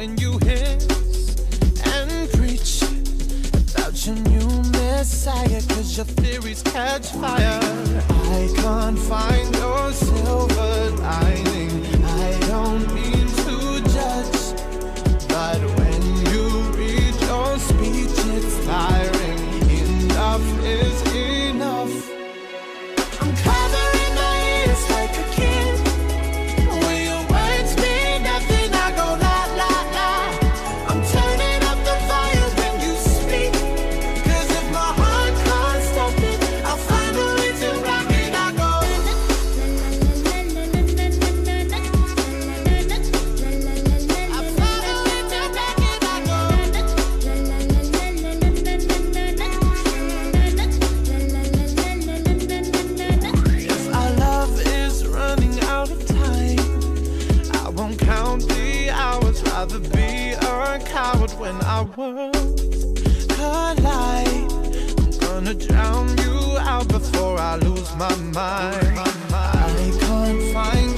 when you hiss and preach about your new messiah, cause your theories catch fire. rather be a coward when our worlds collide. I'm gonna drown you out before I lose my mind. I can't find